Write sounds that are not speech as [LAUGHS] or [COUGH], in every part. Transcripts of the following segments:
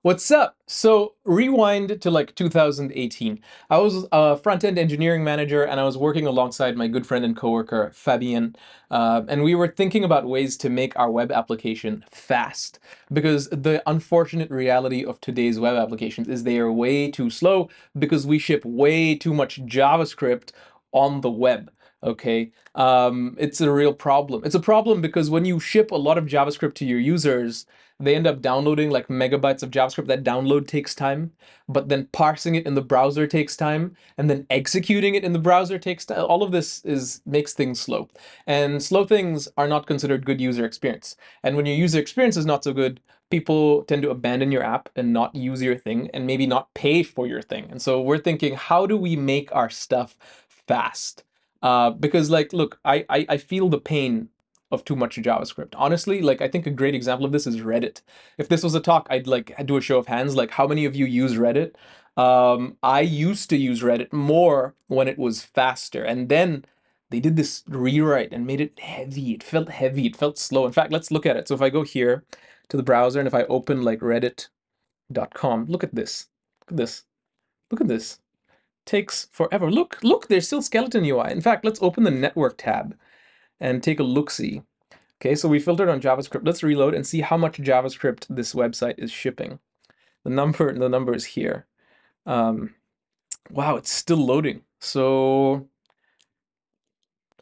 What's up? So rewind to like 2018. I was a front-end engineering manager and I was working alongside my good friend and coworker Fabien, uh, and we were thinking about ways to make our web application fast. Because the unfortunate reality of today's web applications is they are way too slow because we ship way too much JavaScript on the web. Okay, um, it's a real problem. It's a problem because when you ship a lot of JavaScript to your users, they end up downloading like megabytes of JavaScript. That download takes time, but then parsing it in the browser takes time, and then executing it in the browser takes time. All of this is makes things slow, and slow things are not considered good user experience. And when your user experience is not so good, people tend to abandon your app and not use your thing, and maybe not pay for your thing. And so we're thinking, how do we make our stuff fast? Uh, because like, look, I, I I feel the pain of too much JavaScript. Honestly, like I think a great example of this is Reddit. If this was a talk, I'd like do a show of hands. Like how many of you use Reddit? Um, I used to use Reddit more when it was faster, and then they did this rewrite and made it heavy. It felt heavy. It felt slow. In fact, let's look at it. So if I go here to the browser and if I open like Reddit.com, look at this. Look at this. Look at this. Takes forever. Look, look, there's still skeleton UI. In fact, let's open the network tab and take a look-see. Okay, so we filtered on JavaScript. Let's reload and see how much JavaScript this website is shipping. The number, the number is here. Um, wow, it's still loading. So,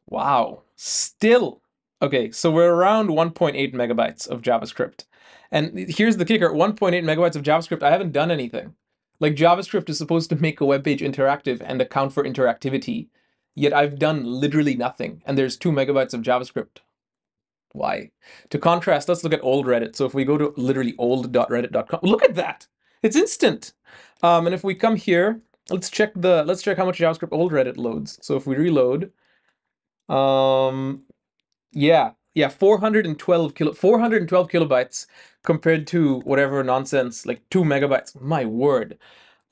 wow, still. Okay, so we're around 1.8 megabytes of JavaScript. And here's the kicker, 1.8 megabytes of JavaScript, I haven't done anything. Like JavaScript is supposed to make a web page interactive and account for interactivity. Yet I've done literally nothing, and there's two megabytes of JavaScript. Why? To contrast, let's look at old Reddit. So if we go to literally old.reddit.com, look at that. It's instant. Um, and if we come here, let's check the let's check how much JavaScript old Reddit loads. So if we reload, um, yeah, yeah, 412 kilo 412 kilobytes compared to whatever nonsense like two megabytes. My word.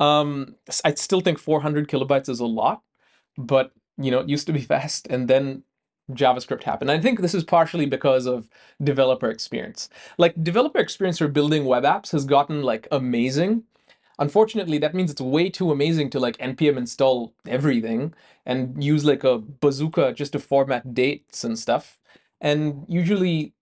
Um, I still think 400 kilobytes is a lot, but you know, it used to be [LAUGHS] fast and then JavaScript happened. I think this is partially because of developer experience. Like developer experience for building web apps has gotten like amazing. Unfortunately, that means it's way too amazing to like npm install everything and use like a bazooka just to format dates and stuff. And usually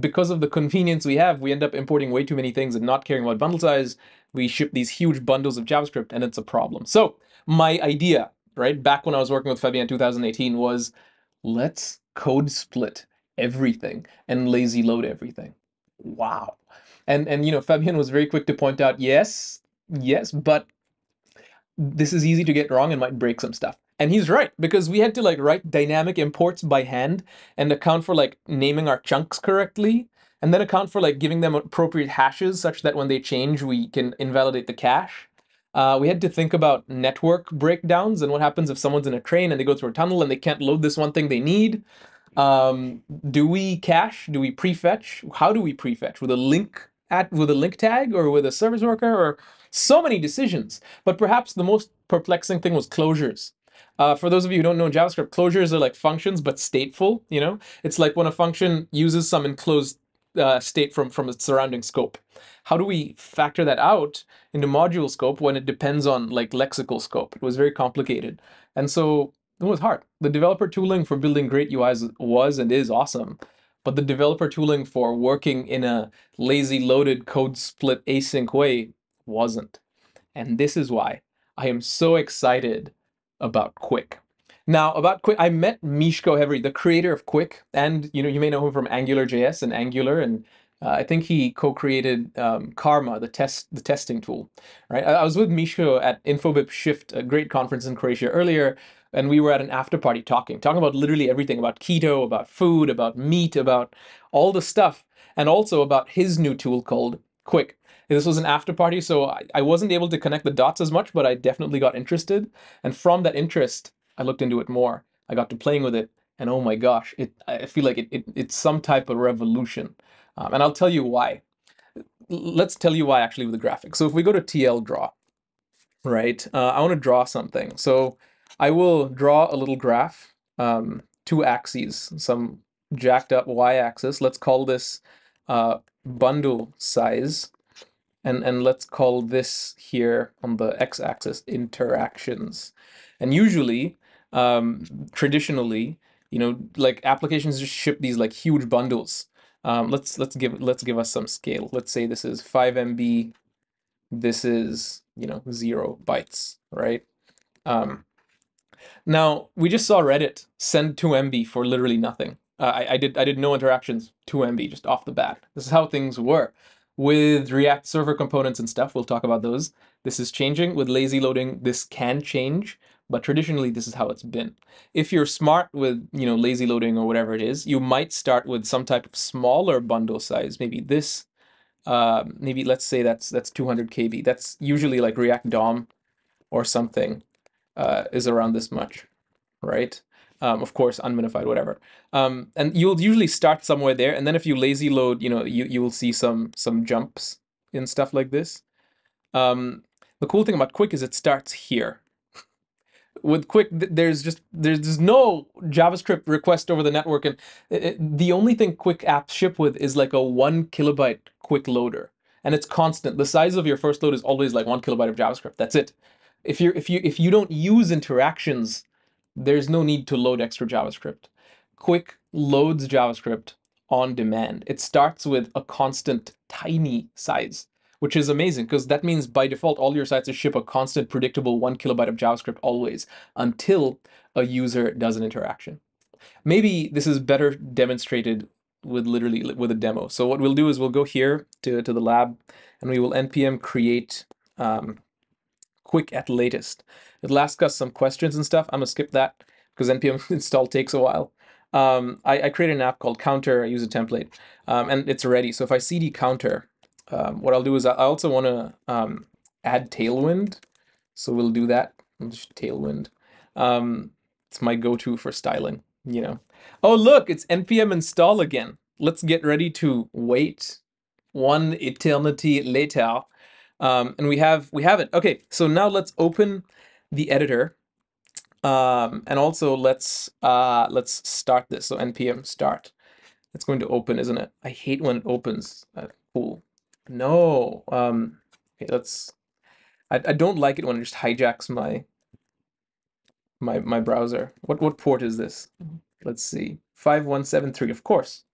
because of the convenience we have, we end up importing way too many things and not caring about bundle size. We ship these huge bundles of JavaScript and it's a problem. So my idea right? Back when I was working with Fabian in 2018 was let's code split everything and lazy load everything. Wow. And and you know, Fabian was very quick to point out, yes, yes, but this is easy to get wrong and might break some stuff. And he's right, because we had to like write dynamic imports by hand and account for like naming our chunks correctly, and then account for like giving them appropriate hashes such that when they change, we can invalidate the cache. Uh, we had to think about network breakdowns and what happens if someone's in a train and they go through a tunnel and they can't load this one thing they need. Um, do we cache? Do we prefetch? How do we prefetch? With a link at with a link tag or with a service worker or so many decisions. But perhaps the most perplexing thing was closures. Uh, for those of you who don't know JavaScript, closures are like functions but stateful. You know, it's like when a function uses some enclosed uh, state from from its surrounding scope. How do we factor that out into module scope when it depends on like lexical scope? It was very complicated, and so it was hard. The developer tooling for building great UIs was and is awesome, but the developer tooling for working in a lazy loaded code split async way wasn't. And this is why I am so excited about Qwik. Now, about Qwik, I met Mishko Hevery, the creator of Qwik, and you know, you may know him from AngularJS and Angular, and uh, I think he co-created um, Karma, the test, the testing tool. Right? I, I was with Mishko at Infobip Shift, a great conference in Croatia earlier, and we were at an after party talking, talking about literally everything about keto, about food, about meat, about all the stuff, and also about his new tool called Qwik This was an after party, so I, I wasn't able to connect the dots as much, but I definitely got interested. And from that interest, I looked into it more. I got to playing with it, and oh my gosh, it I feel like it, it it's some type of revolution. Um, and I'll tell you why. Let's tell you why actually with the graphics. So if we go to tldraw, right, uh, I want to draw something. So I will draw a little graph, um, two axes, some jacked up y-axis. Let's call this uh, bundle size. and and let's call this here on the x-axis interactions. And usually, um, traditionally, you know, like applications just ship these like huge bundles. Um, let's let's give let's give us some scale. Let's say this is 5 MB. This is you know zero bytes, right? Um, now we just saw Reddit send 2 MB for literally nothing. Uh, I, I did I did no interactions 2 MB just off the bat. This is how things were with React server components and stuff. We'll talk about those. This is changing with lazy loading. This can change, but traditionally this is how it's been. If you're smart with you know lazy loading or whatever it is, you might start with some type of smaller bundle size. Maybe this, uh, maybe let's say that's that's 200 KB. That's usually like React DOM or something uh, is around this much, right? Um, of course, unminified, whatever. Um, and you'll usually start somewhere there, and then if you lazy load, you know, you you will see some some jumps in stuff like this. Um, the cool thing about Qwik is it starts here. With Qwik, there's just there's, no JavaScript request over the network, and it, it, the only thing Qwik apps ship with is like a one kilobyte Qwik loader, and it's constant. The size of your first load is always like one kilobyte of JavaScript. That's it. If you if you if you don't use interactions there's no need to load extra JavaScript. Qwik loads JavaScript on demand. It starts with a constant tiny size, which is amazing because that means by default, all your sites ship a constant predictable one kilobyte of JavaScript always until a user does an interaction. Maybe this is better demonstrated with literally with a demo. So what we'll do is we'll go here to, to the lab and we will npm create um, qwik at latest. It'll ask us some questions and stuff. I'm gonna skip that because npm [LAUGHS] install takes a while. Um, I, I an app called Counter. I use a template, um, and it's ready. So if I cd counter, um, what I'll do is I also want to um, add Tailwind. So we'll do that. Just Tailwind. Um, it's my go-to for styling. You know. Oh look, it's npm install again. Let's get ready to wait one eternity later. Um, and we have we have it. Okay, so now let's open the editor. Um, and also let's uh, let's start this. So npm start. It's going to open, isn't it? I hate when it opens. Uh, cool. No. Um, okay, let's. I, I don't like it when it just hijacks my my my browser. What what port is this? Let's see. 5173, of course.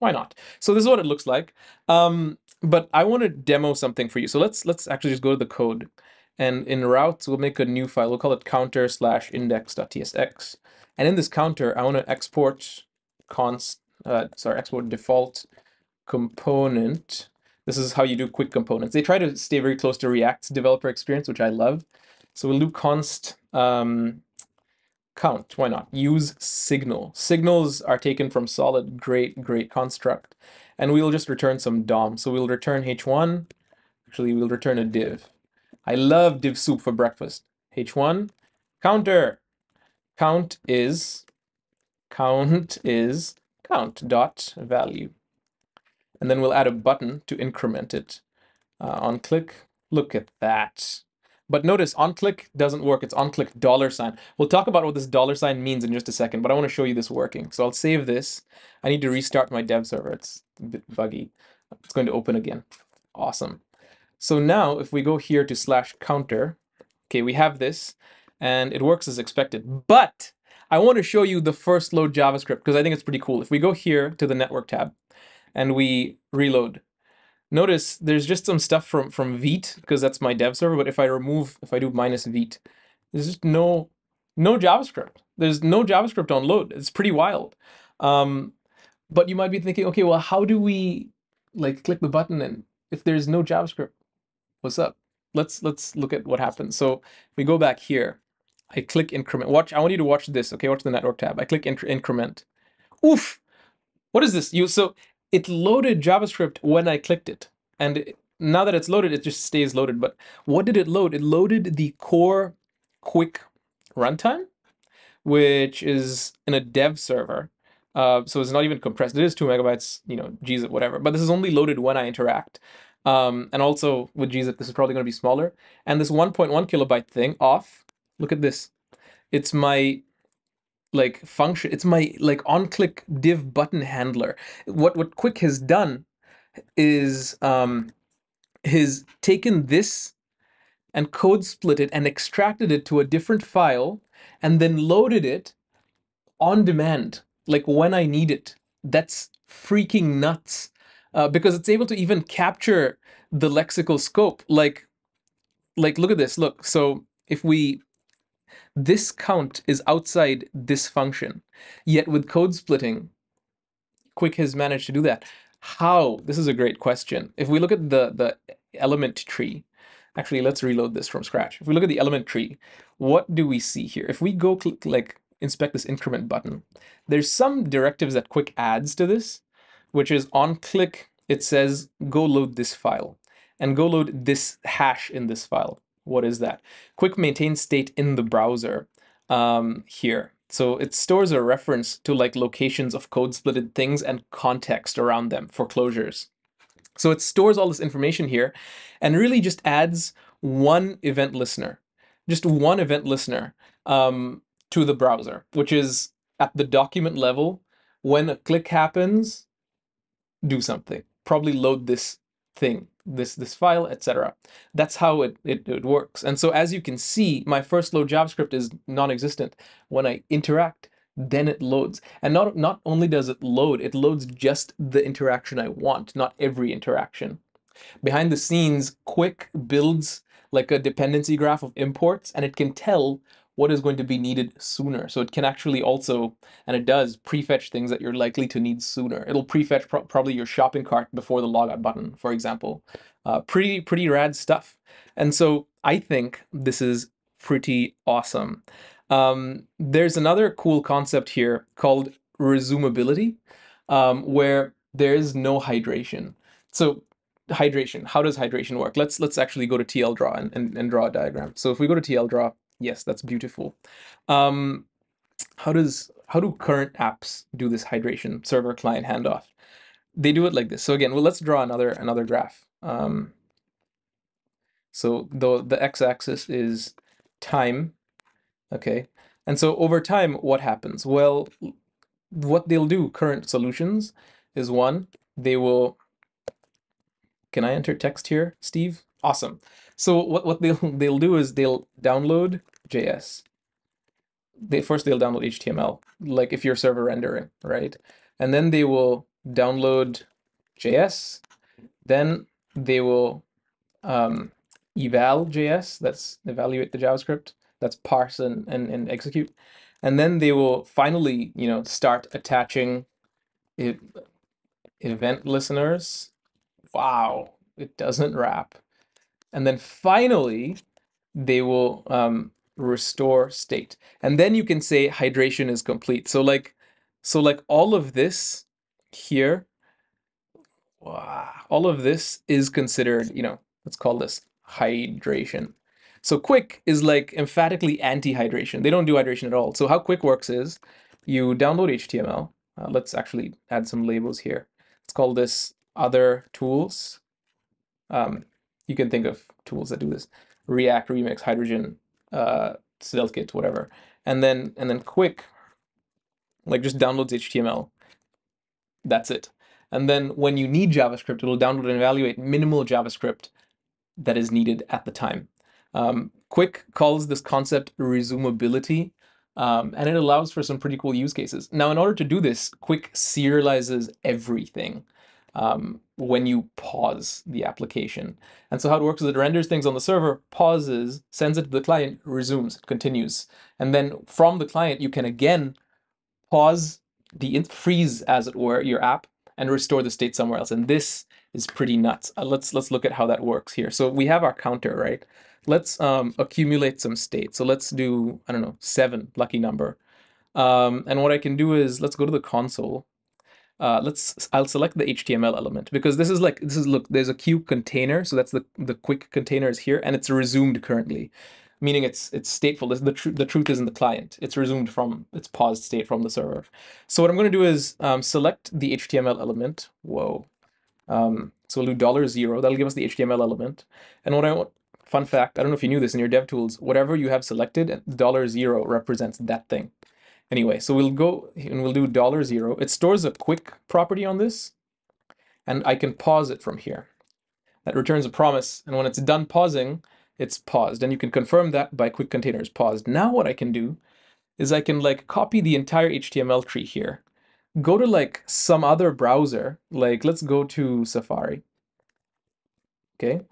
Why not? So this is what it looks like. Um, but I want to demo something for you. So let's let's actually just go to the code. And in routes, we'll make a new file. We'll call it counter slash index.tsx. And in this counter, I want to export const, uh, sorry, export default component. This is how you do Qwik components. They try to stay very close to React's developer experience, which I love. So we'll do const um, count. Why not? Use signal. Signals are taken from solid, great, great construct. And we'll just return some DOM. So we'll return h1. Actually, we'll return a div. I love div soup for breakfast. H1, counter. Count is, count is count dot value. And then we'll add a button to increment it. Uh, on click, look at that. But notice on click doesn't work. It's on click dollar sign. We'll talk about what this dollar sign means in just a second, but I want to show you this working. So I'll save this. I need to restart my dev server. It's a bit buggy. It's going to open again. Awesome. So now if we go here to slash counter, okay, we have this and it works as expected. But I want to show you the first load JavaScript because I think it's pretty cool. If we go here to the network tab and we reload, notice there's just some stuff from, from Vite because that's my dev server. But if I remove, if I do minus Vite, there's just no, no JavaScript. There's no JavaScript on load. It's pretty wild. Um, but you might be thinking, okay, well, how do we like click the button and if there's no JavaScript, what's up? Let's let's look at what happens. So we go back here, I click increment. Watch, I want you to watch this. Okay, watch the network tab. I click increment. Oof! What is this? You so it loaded JavaScript when I clicked it, and it, now that it's loaded, it just stays loaded. But what did it load? It loaded the core Qwik runtime, which is in a dev server. Uh, so it's not even compressed. It is two megabytes, you know, gzip, whatever. But this is only loaded when I interact. Um, and also with gzip, this is probably going to be smaller. And this 1.1 kilobyte thing off, look at this. It's my like function, it's my like on-click div button handler. What what Qwik has done is um, has taken this and code split it and extracted it to a different file and then loaded it on demand, like when I need it. That's freaking nuts uh, because it's able to even capture the lexical scope. Like, like look at this. Look, so if we this count is outside this function, yet with code splitting, Qwik has managed to do that. How? This is a great question. If we look at the the element tree, actually let's reload this from scratch. If we look at the element tree, what do we see here? If we go click like inspect this increment button, there's some directives that Qwik adds to this, which is on click, it says go load this file and go load this hash in this file. What is that? Qwik maintains state in the browser um, here. So it stores a reference to like locations of code splitted things and context around them for closures. So it stores all this information here and really just adds one event listener, just one event listener um, to the browser, which is at the document level. When a click happens, do something. Probably load this thing, this this file, etc. That's how it, it, it works. And so as you can see, my first load JavaScript is non-existent. When I interact, then it loads. And not, not only does it load, it loads just the interaction I want, not every interaction. Behind the scenes, Qwik builds like a dependency graph of imports, and it can tell what is going to be needed sooner. So it can actually also, and it does, prefetch things that you're likely to need sooner. It'll prefetch pro probably your shopping cart before the logout button, for example. Uh, pretty, pretty rad stuff. And so I think this is pretty awesome. Um, there's another cool concept here called resumability, um, where there is no hydration. So hydration, how does hydration work? Let's let's actually go to tldraw and, and, and draw a diagram. So if we go to tldraw, Yes, that's beautiful. Um, how does how do current apps do this hydration server client handoff? They do it like this. So again, well, let's draw another another graph. Um, so the the x-axis is time, okay, and so over time, what happens? Well, what they'll do, current solutions, is one, they will. Can I enter text here, Steve? Awesome. So what, what they'll [LAUGHS] they'll do is they'll download JS. They first they'll download HTML, like if you're server rendering, right? And then they will download JS. Then they will um, eval JS, that's evaluate the JavaScript, that's parse and, and, and execute. And then they will finally, you know, start attaching it, event listeners. Wow, it doesn't wrap. And then finally, they will um, restore state. And then you can say hydration is complete. So like, so like all of this here, wow, all of this is considered, you know, let's call this hydration. So Qwik is like emphatically anti-hydration. They don't do hydration at all. So how Qwik works is you download HTML. Uh, let's actually add some labels here. Let's call this other tools. Um, you can think of tools that do this. React, Remix, Hydrogen, uh, SvelteKit, whatever. And then and then Qwik, like just downloads HTML. That's it. And then when you need JavaScript, it'll download and evaluate minimal JavaScript that is needed at the time. Um, Qwik calls this concept resumability, um, and it allows for some pretty cool use cases. Now, in order to do this, Qwik serializes everything um, when you pause the application. And so how it works is it renders things on the server, pauses, sends it to the client, resumes, continues. And then from the client, you can again pause, the freeze, as it were, your app and restore the state somewhere else. And this is pretty nuts. Uh, let's let's look at how that works here. So we have our counter, right? Let's um, accumulate some state. So let's do, I don't know, seven, lucky number. Um, and what I can do is, let's go to the console uh, let's I'll select the HTML element because this is like this is look there's a queue container. So that's the the Qwik container is here and it's resumed currently meaning it's it's stateful. The truth the truth is in the client. It's resumed from its paused state from the server. So what I'm going to do is um, select the HTML element. Whoa. Um, so we'll do dollar zero. That'll give us the HTML element. And what I want fun fact I don't know if you knew this in your dev tools whatever you have selected dollar zero represents that thing Anyway, so we'll go and we'll do dollar zero. It stores a Qwik property on this, and I can pause it from here. that returns a promise. And when it's done pausing, it's paused. And you can confirm that by Qwik containers paused. Now what I can do is I can like copy the entire HTML tree here, go to like some other browser, like let's go to Safari, okay,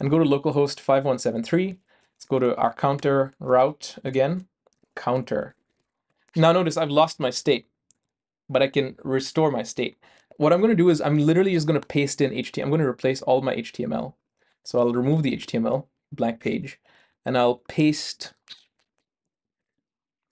and go to localhost 5173. Let's go to our counter route again, counter. Now notice I've lost my state, but I can restore my state. What I'm going to do is I'm literally just going to paste in HTML. I'm going to replace all my HTML. So I'll remove the HTML, blank page, and I'll paste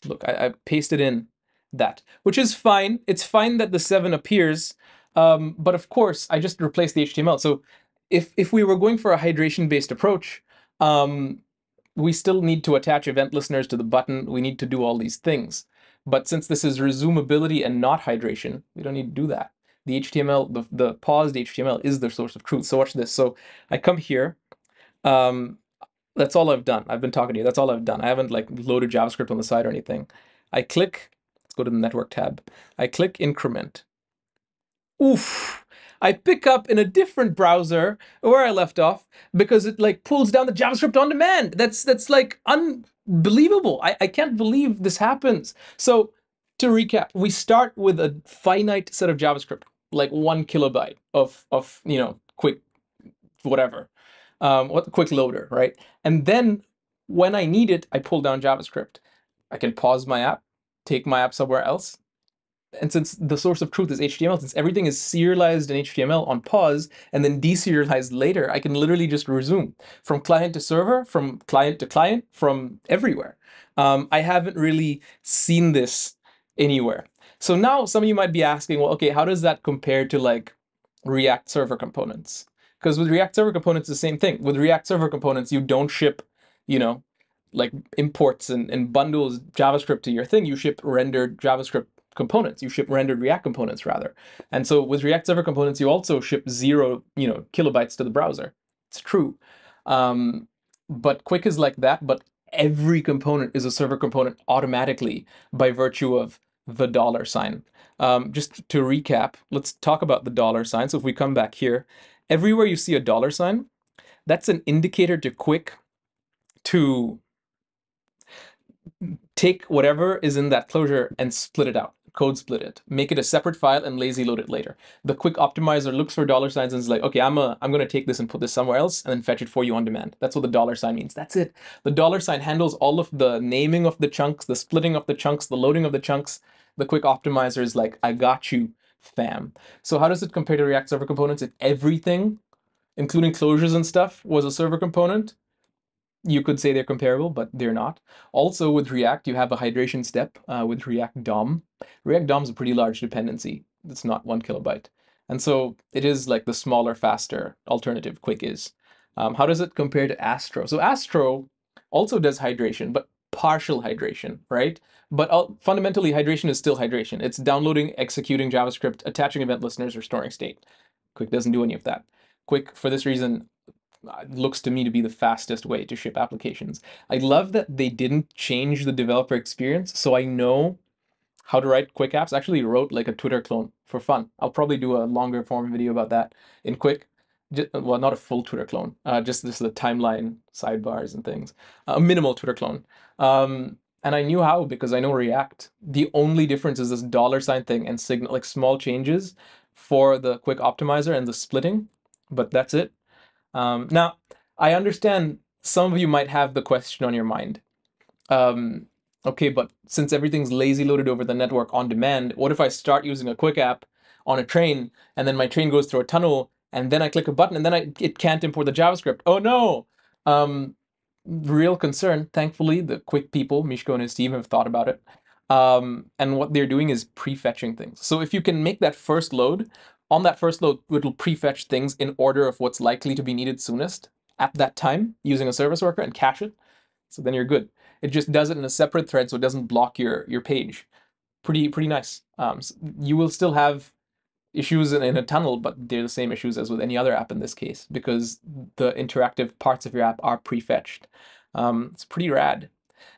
Look, I, I pasted in that, which is fine. It's fine that the 7 appears, um, but of course, I just replaced the HTML. So if, if we were going for a hydration-based approach, um, we still need to attach event listeners to the button. We need to do all these things. But since this is resumability and not hydration, we don't need to do that. The HTML, the, the paused HTML is the source of truth. So watch this. So I come here, um, that's all I've done. I've been talking to you. That's all I've done. I haven't like loaded JavaScript on the side or anything. I click, let's go to the network tab. I click increment. Oof. I pick up in a different browser where I left off because it like pulls down the JavaScript on demand. That's that's like unbelievable. I, I can't believe this happens. So to recap, we start with a finite set of JavaScript, like one kilobyte of of you know Qwik whatever um, what Qwik loader, right? And then when I need it, I pull down JavaScript. I can pause my app, take my app somewhere else. And since the source of truth is HTML, since everything is serialized in HTML on pause and then deserialized later, I can literally just resume from client to server, from client to client, from everywhere. Um, I haven't really seen this anywhere. So now some of you might be asking, well, okay, how does that compare to like React server components? Because with React Server Components, the same thing. With React Server Components, you don't ship, you know, like imports and, and bundles JavaScript to your thing. You ship rendered JavaScript components. You ship rendered React components rather. And so with React Server Components, you also ship zero, you know, kilobytes to the browser. It's true. Um, but Qwik is like that, but every component is a server component automatically by virtue of the dollar sign. Um, just to recap, let's talk about the dollar sign. So if we come back here, everywhere you see a dollar sign, that's an indicator to Qwik to take whatever is in that closure and split it out, code split it, make it a separate file and lazy load it later. The Qwik optimizer looks for dollar signs and is like, okay, I'm a, I'm to take this and put this somewhere else and then fetch it for you on demand. That's what the dollar sign means. That's it. The dollar sign handles all of the naming of the chunks, the splitting of the chunks, the loading of the chunks. The Qwik optimizer is like, I got you fam. So how does it compare to React Server Components? If everything, including closures and stuff, was a server component, you could say they're comparable, but they're not. Also with React, you have a hydration step uh, with React DOM. React DOM is a pretty large dependency. It's not one kilobyte. And so it is like the smaller, faster alternative Qwik is. Um, how does it compare to Astro? So Astro also does hydration, but partial hydration, right? But uh, fundamentally, hydration is still hydration. It's downloading, executing JavaScript, attaching event listeners, or storing state. Qwik doesn't do any of that. Qwik, for this reason, looks to me to be the fastest way to ship applications. I love that they didn't change the developer experience, so I know how to write Qwik apps. I actually wrote like a Twitter clone for fun. I'll probably do a longer form video about that in Qwik just, well, not a full Twitter clone, uh, just this the timeline sidebars and things, a minimal Twitter clone. Um, and I knew how because I know React. The only difference is this dollar sign thing and signal, like small changes for the Qwik optimizer and the splitting, but that's it. Um, now, I understand some of you might have the question on your mind. Um, okay, but since everything's lazy loaded over the network on demand, what if I start using a Qwik app on a train and then my train goes through a tunnel and then I click a button and then I, it can't import the JavaScript. Oh no! Um, real concern. Thankfully, the Qwik people, Mishko and his team, have thought about it. Um, and what they're doing is prefetching things. So if you can make that first load, on that first load, it'll prefetch things in order of what's likely to be needed soonest at that time using a service worker and cache it. So then you're good. It just does it in a separate thread so it doesn't block your, your page. Pretty, pretty nice. Um, so you will still have issues in, in a tunnel, but they're the same issues as with any other app in this case because the interactive parts of your app are prefetched. Um, it's pretty rad.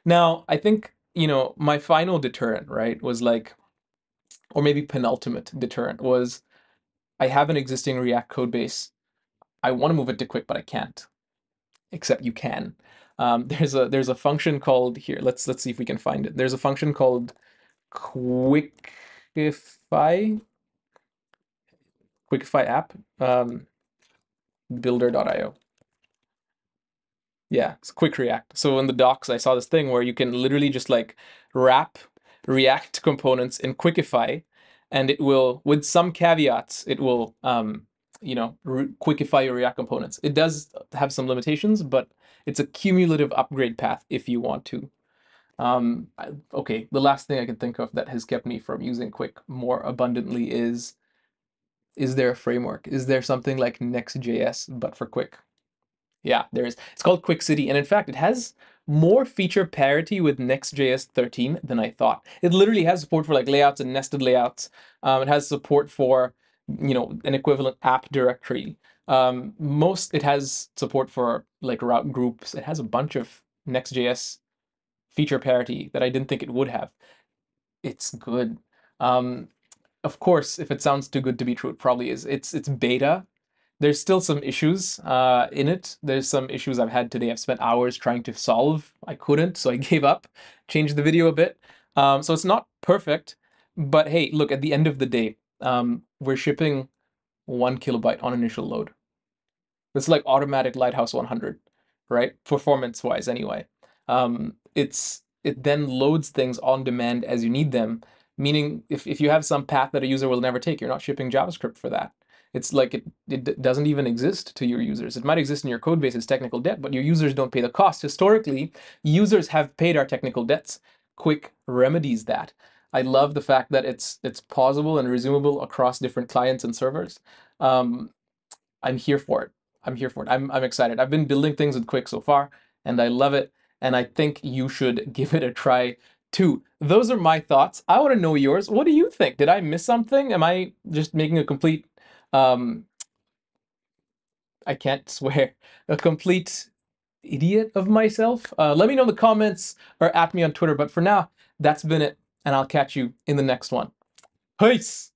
Now, I think, you know, my final deterrent, right, was like, or maybe penultimate deterrent was I have an existing React code base. I want to move it to Qwik, but I can't. Except you can. Um, [LAUGHS] there's a there's a function called here. Let's let's see if we can find it. There's a function called Qwikify Qwikify app um, builder.io. Yeah, it's Qwik React. So in the docs, I saw this thing where you can literally just like wrap React components in Qwikify, and it will, with some caveats, it will, um, you know, Qwikify your React components. It does have some limitations, but it's a cumulative upgrade path if you want to. Um, okay, the last thing I can think of that has kept me from using Qwik more abundantly is, is there a framework? Is there something like Next.js, but for Qwik? Yeah, there is. It's called Qwik City, and in fact, it has more feature parity with Next.js 13 than I thought. It literally has support for like layouts and nested layouts. Um, it has support for, you know, an equivalent app directory. Um, most, it has support for like route groups. It has a bunch of Next.js feature parity that I didn't think it would have. It's good. Um, of course, if it sounds too good to be true, it probably is. It's it's beta, there's still some issues uh, in it. There's some issues I've had today. I've spent hours trying to solve. I couldn't, so I [LAUGHS] gave up, changed the video a bit. Um, so it's not perfect, but hey, look, at the end of the day, um, we're shipping one kilobyte on initial load. It's like automatic Lighthouse 100, right? Performance-wise, anyway. Um, it's it then loads things on demand as you need them, meaning if, if you have some path that a user will never take, you're not shipping JavaScript for that. It's like it, it doesn't even exist to your users. It might exist in your code base as technical debt, but your users don't pay the cost. Historically, users have paid our technical debts. Qwik remedies that. I love the fact that it's it's pausable and resumable across different clients and servers. Um, I'm here for it. I'm here for it. I'm, I'm excited. I've been building things with Qwik so far, and I love it. And I think you should [LAUGHS] give it a try too. Those are my thoughts. I want to know yours. What do you think? Did I miss something? Am I just making a complete um, I can't [LAUGHS] swear, a complete idiot of myself. Uh, let me know in the comments or at me on Twitter. But for now, that's been it, and I'll catch you in the next one. Peace!